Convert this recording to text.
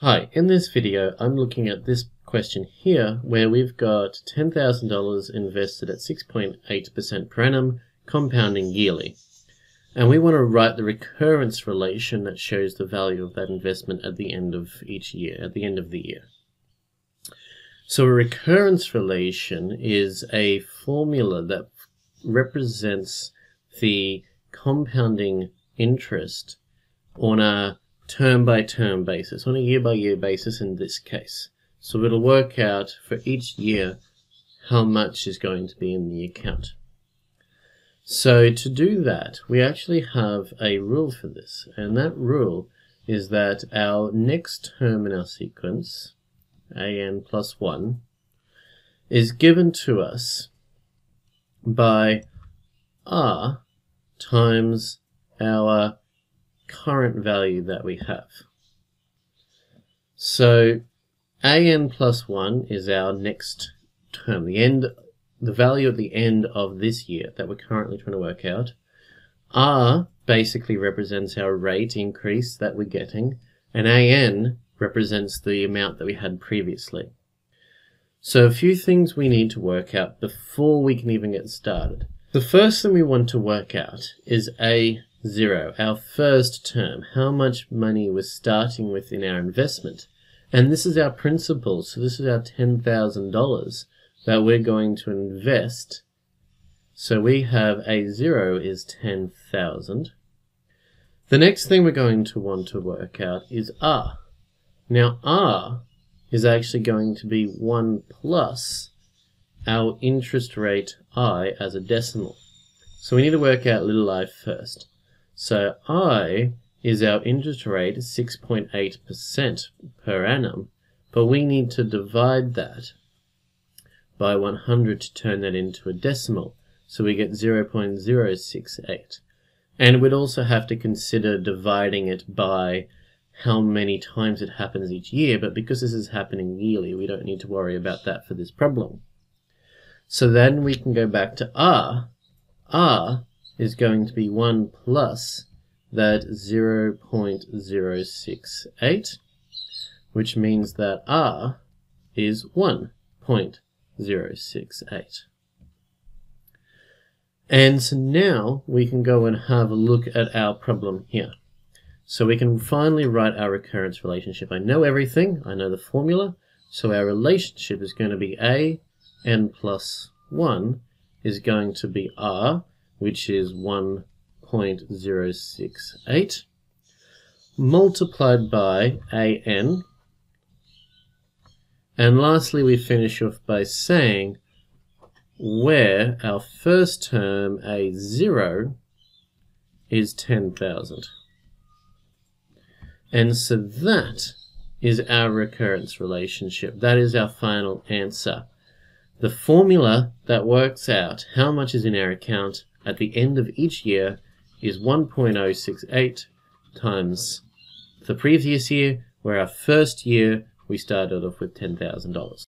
Hi, in this video I'm looking at this question here where we've got $10,000 invested at 6.8% per annum compounding yearly. And we want to write the recurrence relation that shows the value of that investment at the end of each year, at the end of the year. So a recurrence relation is a formula that represents the compounding interest on a term by term basis, on a year by year basis in this case. So it'll work out for each year how much is going to be in the account. So to do that, we actually have a rule for this, and that rule is that our next term in our sequence, an plus 1, is given to us by r times our current value that we have. So an plus 1 is our next term, the end, the value at the end of this year that we're currently trying to work out. R basically represents our rate increase that we're getting, and AN represents the amount that we had previously. So a few things we need to work out before we can even get started. The first thing we want to work out is A 0, our first term, how much money we're starting with in our investment. And this is our principal, so this is our $10,000 that we're going to invest. So we have a 0 is 10,000. The next thing we're going to want to work out is R. Now R is actually going to be 1 plus our interest rate I as a decimal. So we need to work out little i first. So I is our interest rate, 6.8% per annum, but we need to divide that by 100 to turn that into a decimal. So we get 0.068. And we'd also have to consider dividing it by how many times it happens each year, but because this is happening yearly, we don't need to worry about that for this problem. So then we can go back to R. R is going to be 1 plus that 0.068, which means that R is 1.068. And so now we can go and have a look at our problem here. So we can finally write our recurrence relationship. I know everything, I know the formula, so our relationship is going to be A n plus 1 is going to be R, which is 1.068, multiplied by an. And lastly, we finish off by saying where our first term, A0, is 10,000. And so that is our recurrence relationship. That is our final answer. The formula that works out how much is in our account at the end of each year is 1.068 times the previous year, where our first year we started off with $10,000.